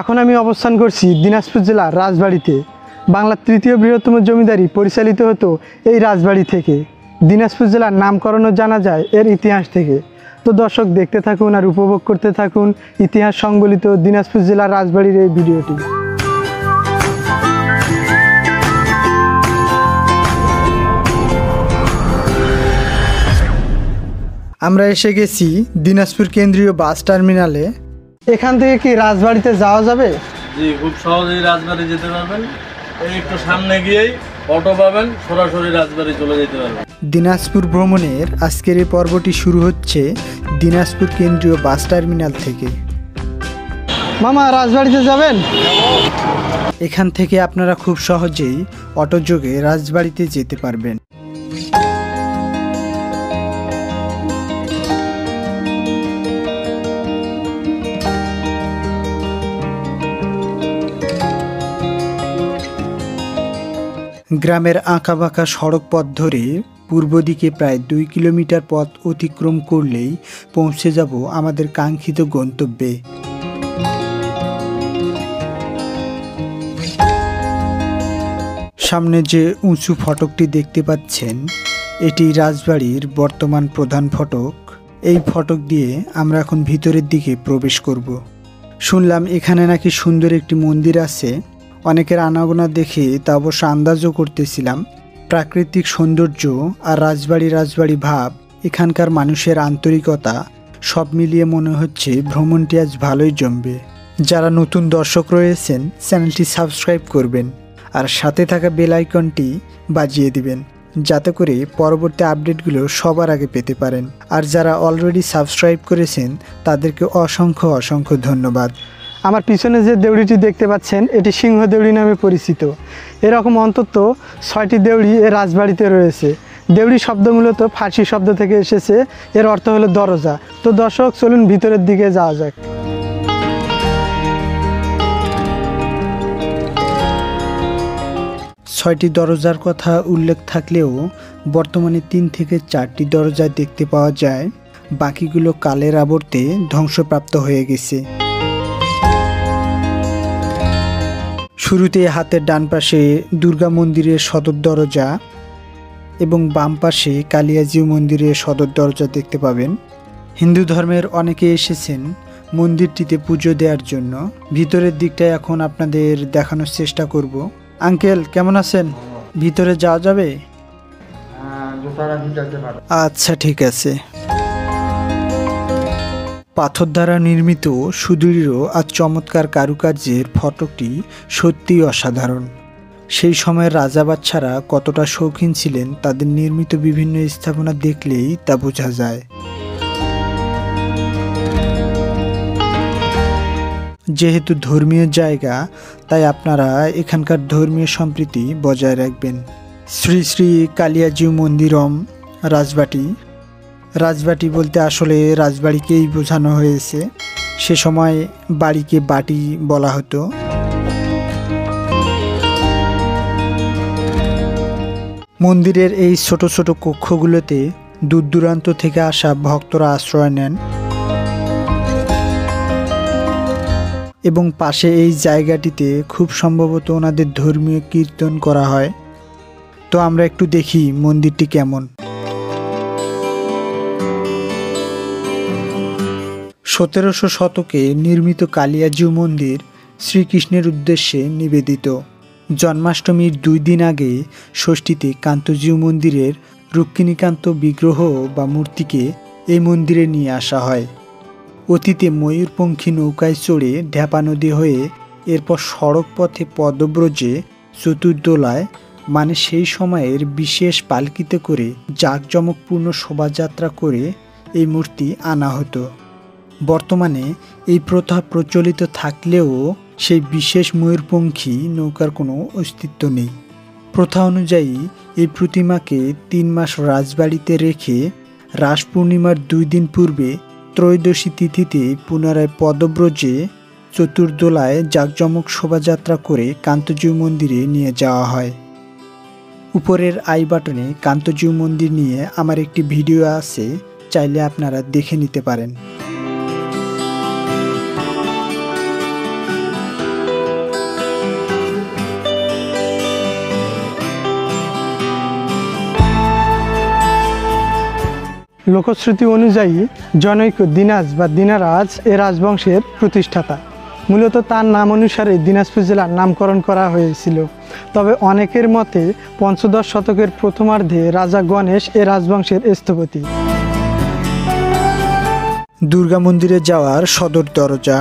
এখন আমি অবস্থান করছি দিনাজপুর জেলার রাজবাড়িতে। বাংলার তৃতীয় বৃহত্তম জমিদারি পরিচালিত হতো এই রাজবাড়ি থেকে। দিনাজপুর জেলার নামকরণও জানা যায় এর ইতিহাস থেকে। তো দর্শক, দেখতে থাকুন আর উপভোগ করতে থাকুন ইতিহাস সংবলিত দিনাজপুর জেলার রাজবাড়ির এই ভিডিওটি। আমরা এসে গেছি দিনাজপুর কেন্দ্রীয় বাস টার্মিনালে। এখান থেকে কি রাজবাড়িতে যাওয়া যাবে? জি, খুব সহজেই রাজবাড়ি যেতে পারবেন। এই একটু সামনে গিয়েই অটো পাবেন সরাসরি রাজবাড়ি চলে যেতে পারবেন। দিনাজপুর ভ্রমণের আজকের এই পর্বটি শুরু হচ্ছে দিনাজপুর কেন্দ্রীয় বাস টার্মিনাল থেকে। মামা রাজবাড়িতে যাবেন? এখান থেকে আপনারা খুব সহজেই অটোযোগে রাজবাড়িতে যেতে পারবেন। গ্রামের আঁকাবাঁকা সড়ক পথ ধরে পূর্ব দিকে প্রায় দুই কিলোমিটার পথ অতিক্রম করলেই পৌঁছে যাব আমাদের কাঙ্ক্ষিত গন্তব্যে। সামনে যে উঁচু ফটকটি দেখতে পাচ্ছেন, এটি রাজবাড়ির বর্তমান প্রধান ফটক। এই ফটক দিয়ে আমরা এখন ভিতরের দিকে প্রবেশ করব। শুনলাম এখানে নাকি সুন্দর একটি মন্দির আছে। অনেকের আনাগোনা দেখে তা অবশ্য আন্দাজও করতেছিলাম। প্রাকৃতিক সৌন্দর্য আর রাজবাড়ি রাজবাড়ি ভাব, এখানকার মানুষের আন্তরিকতা, সব মিলিয়ে মনে হচ্ছে ভ্রমণটি আজ ভালোই জমবে। যারা নতুন দর্শক রয়েছেন, চ্যানেলটি সাবস্ক্রাইব করবেন আর সাথে থাকা বেল আইকনটি বাজিয়ে দিবেন, যাতে করে পরবর্তী আপডেটগুলো সবার আগে পেতে পারেন। আর যারা অলরেডি সাবস্ক্রাইব করেছেন, তাদেরকে অসংখ্য অসংখ্য ধন্যবাদ। আমার পিছনে যে দেউড়িটি দেখতে পাচ্ছেন, এটি সিংহ দেউড়ি নামে পরিচিত। এরকম অন্তত ছয়টি দেউড়ি এ রাজবাড়িতে রয়েছে। দেউড়ি শব্দ মূলত ফার্সি শব্দ থেকে এসেছে, এর অর্থ হলো দরজা। তো দর্শক, চলুন ভিতরের দিকে যাওয়া যাক। ছয়টি দরজার কথা উল্লেখ থাকলেও বর্তমানে তিন থেকে চারটি দরজা দেখতে পাওয়া যায়। বাকিগুলো কালের আবর্তে ধ্বংসপ্রাপ্ত হয়ে গেছে। শুরুতে হাতের ডান পাশে দুর্গা মন্দিরের সদর দরজা এবং বাম পাশে কালিয়াজিউ মন্দিরের সদর দরজা দেখতে পাবেন। হিন্দু ধর্মের অনেকে এসেছেন মন্দিরটিতে পুজো দেওয়ার জন্য। ভিতরের দিকটা এখন আপনাদের দেখানোর চেষ্টা করব। আঙ্কেল কেমন আছেন? ভিতরে যাওয়া যাবে? আচ্ছা ঠিক আছে। পাথর দ্বারা নির্মিত, সুদৃঢ় আর চমৎকার কারুকার্যের ফটকটি সত্যিই অসাধারণ। সেই সময়ের রাজা বাচ্চারা কতটা শৌখিন ছিলেন তাদের নির্মিত বিভিন্ন স্থাপনা দেখলেই তা বোঝা যায়। যেহেতু ধর্মীয় জায়গা, তাই আপনারা এখানকার ধর্মীয় সম্প্রীতি বজায় রাখবেন। শ্রী শ্রী কালিয়াজিউ মন্দিরম, রাজবাটি রাজবাটি বলতে আসলে রাজবাড়িকেই বোঝানো হয়েছে। সে সময় বাড়িকে বাটি বলা হতো। মন্দিরের এই ছোট ছোট কক্ষগুলোতে দূর দূরান্ত থেকে আসা ভক্তরা আশ্রয় নেন। এবং পাশে এই জায়গাটিতে খুব সম্ভবত ওনাদের ধর্মীয় কীর্তন করা হয়। তো আমরা একটু দেখি মন্দিরটি কেমন। সতেরোশো শতকে নির্মিত কালিয়াজিউ মন্দির শ্রীকৃষ্ণের উদ্দেশ্যে নিবেদিত। জন্মাষ্টমীর দুই দিন আগে ষষ্ঠীতে কান্তজিউ মন্দিরের রুক্মিণীকান্ত বিগ্রহ বা মূর্তিকে এই মন্দিরে নিয়ে আসা হয়। অতীতে ময়ূরপঙ্খী নৌকায় চড়ে ঢ্যাপা নদী হয়ে এরপর সড়ক পথে পদব্রজে চতুর্দোলায় মানে সেই সময়ের বিশেষ পালকিতে করে জাঁকজমকপূর্ণ শোভাযাত্রা করে এই মূর্তি আনা হতো। বর্তমানে এই প্রথা প্রচলিত থাকলেও সেই বিশেষ ময়ূরপঙ্খী নৌকার কোনো অস্তিত্ব নেই। প্রথা অনুযায়ী এই প্রতিমাকে তিন মাস রাজবাড়িতে রেখে রাস পূর্ণিমার দুই দিন পূর্বে ত্রয়োদশী তিথিতে পুনরায় পদব্রজে চতুর্দোলায় জাঁকজমক শোভাযাত্রা করে কান্তজিউ মন্দিরে নিয়ে যাওয়া হয়। উপরের আই বাটনে কান্তজিউ মন্দির নিয়ে আমার একটি ভিডিও আছে, চাইলে আপনারা দেখে নিতে পারেন। লোকশ্রুতি অনুযায়ী জনৈক দিনাজ বা দিনারাজ এ রাজবংশের প্রতিষ্ঠাতা। মূলত তার নাম অনুসারে দিনাজপুর জেলার নামকরণ করা হয়েছিল। তবে অনেকের মতে পঞ্চদশ শতকের প্রথমার্ধে রাজা গণেশ এ রাজবংশের স্থপতি। দুর্গা মন্দিরে যাওয়ার সদর দরজা।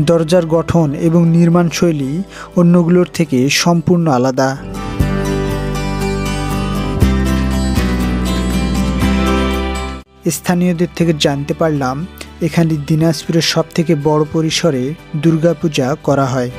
দরজার গঠন এবং নির্মাণ শৈলী অন্যগুলোর থেকে সম্পূর্ণ আলাদা। স্থানীয়দের থেকে জানতে পারলাম, এখানে দিনাজপুরের সব থেকে বড় পরিসরে দুর্গাপূজা করা হয়।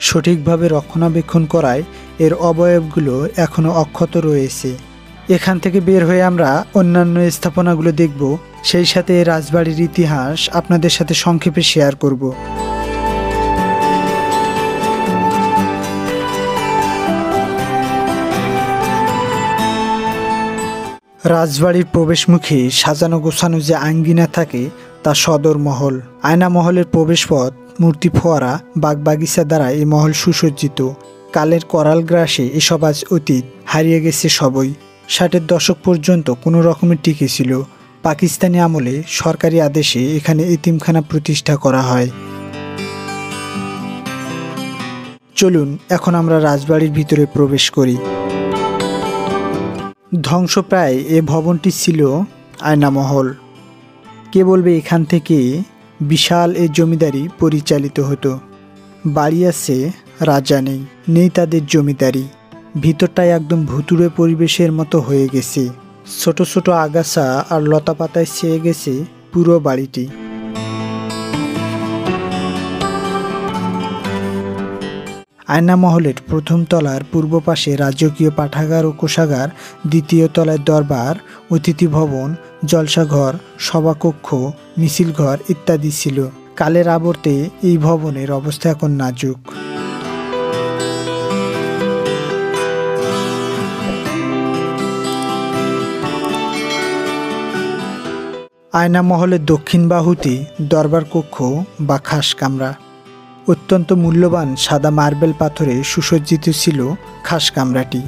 সঠিকভাবে রক্ষণাবেক্ষণ করায় এর অবয়বগুলো এখনও অক্ষত রয়েছে। এখান থেকে বের হয়ে আমরা অন্যান্য স্থাপনাগুলো দেখব। সেই সাথে রাজবাড়ির ইতিহাস আপনাদের সাথে সংক্ষেপে শেয়ার করব। রাজবাড়ির প্রবেশমুখে সাজানো গোছানো যে আঙ্গিনা থাকে, তা সদর মহল। আয়না মহলের প্রবেশপথ, মূর্তি ফোয়ারা, বাগবাগিচা দ্বারা এই মহল সুসজ্জিত। কালের করাল গ্রাসে এসব আজ অতীত, হারিয়ে গেছে সবই। ষাটের দশক পর্যন্ত কোনো রকমের টিকে ছিল। পাকিস্তানি আমলে সরকারি আদেশে এখানে এতিমখানা প্রতিষ্ঠা করা হয়। চলুন, এখন আমরা রাজবাড়ির ভিতরে প্রবেশ করি। ধ্বংসপ্রায় এ ভবনটি ছিল আয়নামহল। কে বলবে এখান থেকে বিশাল এ জমিদারি পরিচালিত হতো। বাড়ি আছে রাজা নেই নেই তাদের জমিদারি। ভিতরটায় একদম ভুতুড়ে পরিবেশের মতো হয়ে গেছে। ছোট ছোট আগাছা আর লতা পাতায় ছেয়ে গেছে পুরো বাড়িটি। আয়না মহলের প্রথম তলার পূর্ব পাশে রাজকীয় পাঠাগার ও কোষাগার, দ্বিতীয় তলায় দরবার, অতিথি ভবন, জলসাঘর, সভাকক্ষ মিছিল ঘর ইত্যাদি ছিল। কালের আবর্তে এই ভবনের অবস্থা এখন নাজুক। আয়না মহলের দক্ষিণ বাহুতে দরবার কক্ষ বা খাস কামরা। অত্যন্ত মূল্যবান সাদা মার্বেল পাথরে সুসজ্জিত ছিল খাস কামরাটি।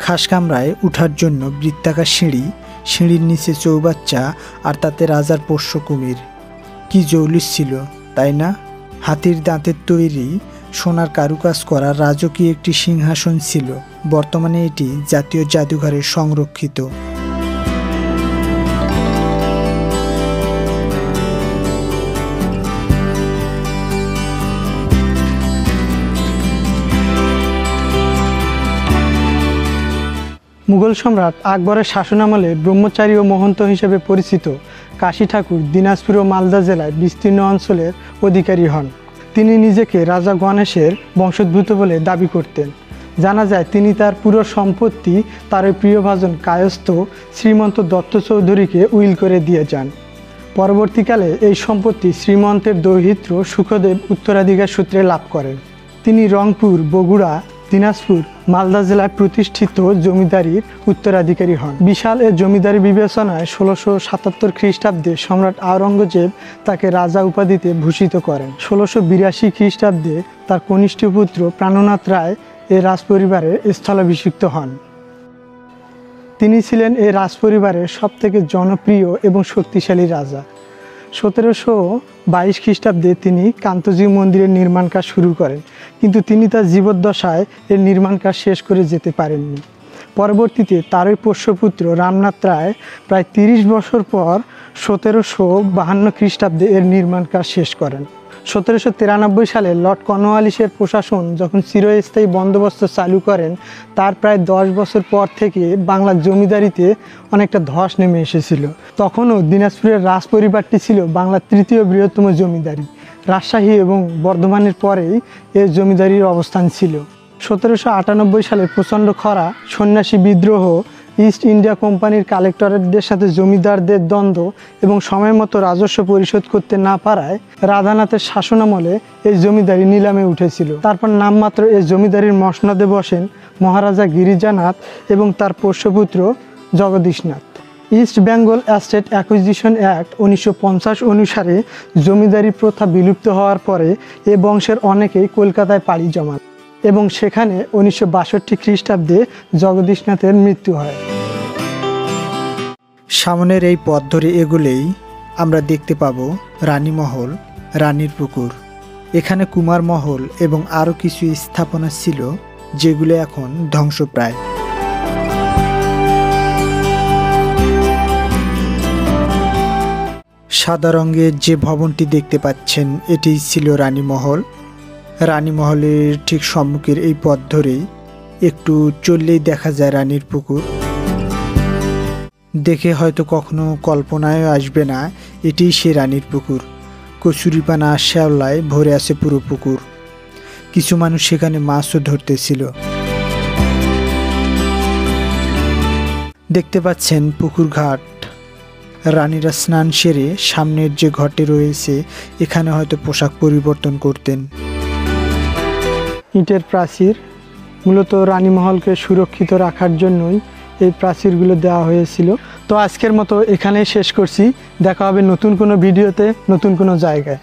খাস কামরায় উঠার জন্য বৃত্তাকার সিঁড়ি, সিঁড়ির নিচে চৌবাচ্চা আর তাতে রাজার পোষ্য কুমির। কি জৌলিস ছিল, তাই না? হাতির দাঁতের তৈরি সোনার কারুকাজ করা রাজকীয় একটি সিংহাসন ছিল। বর্তমানে এটি জাতীয় জাদুঘরে সংরক্ষিত। মুঘল সম্রাট আকবরের শাসনামলে ব্রহ্মচারী ও মহন্ত হিসেবে পরিচিত কাশী ঠাকুর দিনাজপুর ও মালদা জেলায় বিস্তীর্ণ অঞ্চলের অধিকারী হন। তিনি নিজেকে রাজা গণেশের বংশোদ্ভূত বলে দাবি করতেন। জানা যায়, তিনি তার পুরো সম্পত্তি তার প্রিয়ভাজন কায়স্থ শ্রীমন্ত দত্ত চৌধুরীকে উইল করে দিয়ে যান। পরবর্তীকালে এই সম্পত্তি শ্রীমন্তের দৌহিত্র সুখদেব উত্তরাধিকার সূত্রে লাভ করেন। তিনি রংপুর, বগুড়া দিনাজপুর, মালদা জেলায় প্রতিষ্ঠিত জমিদারির উত্তরাধিকারী হন। বিশাল এ জমিদারি বিবেচনায় ষোলোশো সাতাত্তর খ্রিস্টাব্দে সম্রাট আওরঙ্গজেব তাকে রাজা উপাধিতে ভূষিত করেন। ষোলোশো বিরাশি খ্রিস্টাব্দে তার কনিষ্ঠ পুত্র প্রাণনাথ রায় এ রাজপরিবারের স্থলাভিষিক্ত হন। তিনি ছিলেন এই রাজপরিবারের সবথেকে জনপ্রিয় এবং শক্তিশালী রাজা। সতেরোশো বাইশ খ্রিস্টাব্দে তিনি কান্তজি মন্দিরের নির্মাণ কাজ শুরু করেন, কিন্তু তিনি তার জীবদ্দশায় এর নির্মাণ কাজ শেষ করে যেতে পারেননি। পরবর্তীতে তারই পোষ্যপুত্র রামনাথ রায় প্রায় তিরিশ বছর পর সতেরোশো বাহান্ন খ্রিস্টাব্দে এর নির্মাণ কাজ শেষ করেন। সতেরোশো তিরানব্বই সালে লর্ড কর্নওয়ালিসের প্রশাসন যখন চিরস্থায়ী বন্দোবস্ত চালু করেন, তার প্রায় দশ বছর পর থেকে বাংলার জমিদারিতে অনেকটা ধস নেমে এসেছিল। তখনও দিনাজপুরের রাজ পরিবারটি ছিল বাংলার তৃতীয় বৃহত্তম জমিদারি। রাজশাহী এবং বর্ধমানের পরেই এর জমিদারির অবস্থান ছিল। সতেরোশো আটানব্বই সালে প্রচণ্ড খরা, সন্ন্যাসী বিদ্রোহ ইস্ট ইন্ডিয়া কোম্পানির কালেক্টরেটদের সাথে জমিদারদের দ্বন্দ্ব এবং সময় মতো রাজস্ব পরিশোধ করতে না পারায় রাধানাথের শাসনামলে এই জমিদারি নিলামে উঠেছিল। তারপর নামমাত্র এই জমিদারির মসনদে বসেন মহারাজা গিরিজানাথ এবং তার পোষ্যপুত্র Jagadishnath. East Bengal estate acquisition act উনিশশো পঞ্চাশ অনুসারে জমিদারি প্রথা বিলুপ্ত হওয়ার পরে এ বংশের অনেকেই কলকাতায় পাড়ি জমান। এবং সেখানে উনিশশো বাষট্টি খ্রিস্টাব্দে জগদীশনাথের মৃত্যু হয়। সামনের এই পথ ধরে এগুলেই আমরা দেখতে পাবো রানীমহল রানীর পুকুর এখানে কুমার মহল এবং আরও কিছু স্থাপনা ছিল যেগুলো এখন ধ্বংসপ্রায়। সাদা রঙের যে ভবনটি দেখতে পাচ্ছেন, এটি ছিল রানীমহল। রানীমহলের ঠিক সম্মুখের এই পথ ধরেই একটু চললেই দেখা যায় রানীর পুকুর। দেখে হয়তো কখনো কল্পনায় আসবে না, এটি সে রানীর পুকুর। কচুরিপানা শ্যাওলায় ভরে আছে পুরো পুকুর। কিছু মানুষ সেখানে মাছও ধরতেছিল। দেখতে পাচ্ছেন পুকুর ঘাট। রানীরা স্নান সেরে সামনের যে ঘরটি রয়েছে, এখানে হয়তো পোশাক পরিবর্তন করতেন। ইটের প্রাচীর। মূলত রানীমহলকে সুরক্ষিত রাখার জন্যই এই প্রাচীরগুলো দেওয়া হয়েছিল। তো আজকের মতো এখানেই শেষ করছি। দেখা হবে নতুন কোনো ভিডিওতে, নতুন কোনো জায়গায়।